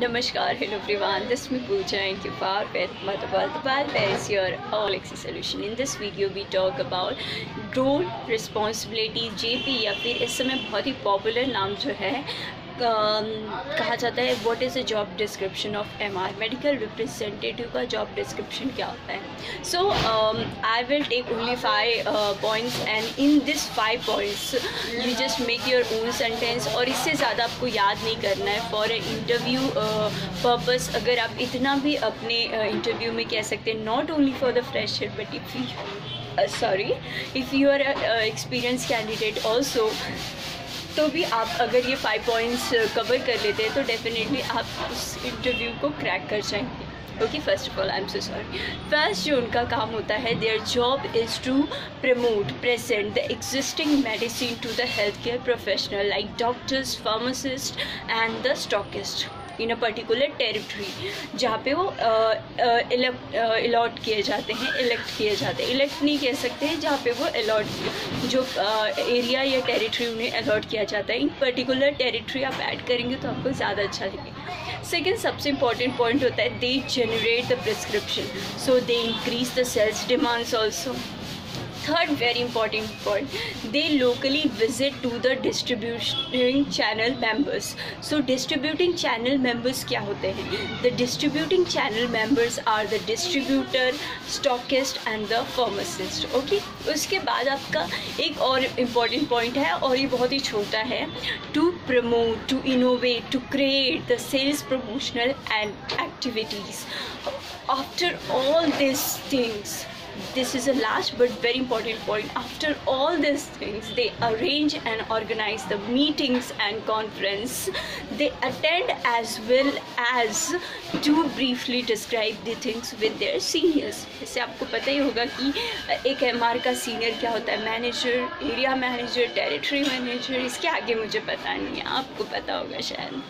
नमस्कार hello everyone this me Pooja and you पार पेट मतबल दबाल पेरिस your all XC solution in this video we talk about drone responsibility जे या फिर इस समय बहुत ही पॉपुलर नाम जो है कहा जाता है what is a job description of M R medical representative का जॉब डिस्क्रिप्शन क्या होता है? So I will take only five points and in this five points you just make your own sentence और इससे ज़्यादा आपको याद नहीं करना है। फॉर इंटरव्यू पर्पस अगर आप इतना भी अपने इंटरव्यू uh, में कह सकते हैं not only for the fresher but if you sorry if you are experience candidate also तो भी आप अगर ये फाइव पॉइंट्स कवर कर लेते हैं तो डेफिनेटली आप उस इंटरव्यू को क्रैक कर जाएँगे। Okay first of all I am so sorry first जो उनका काम होता है their job is to promote present the existing medicine to the health care professional like doctors pharmacist and the stockist in a particular territory जहाँ पे वो allot किए जाते हैं इलेक्ट किए जाते हैं। इलेक्ट नहीं कह सकते हैं जहाँ पे वो अलॉट जो एरिया या टेरिटरी उन्हें अलॉट किया जाता है। इन पर्टिकुलर टेरिटरी आप ऐड करेंगे तो आपको ज़्यादा अच्छा लगेगा। सेकेंड सबसे इंपॉर्टेंट पॉइंट होता है they generate the prescription so they increase the sales demands also third very important point they locally visit to the distributing channel members so distributing channel members क्या होते हैं? The distributing channel members are the distributor stockist and the pharmacist okay उसके बाद आपका एक और important point है और ये बहुत ही छोटा है. To promote to innovate to create the sales promotional and activities after all this things this is a last but very important point after all these things they arrange and organize the meetings and conference they attend as well as to briefly describe the things with their seniors जैसे आपको पता ही होगा कि एक MR का senior क्या होता है manager area manager territory manager इसके आगे मुझे पता नहीं है आपको पता होगा शायद